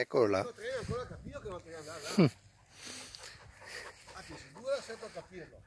Eccolo là. Ancora capito che non tenere là, là. Ah, che sicuro sei capirlo.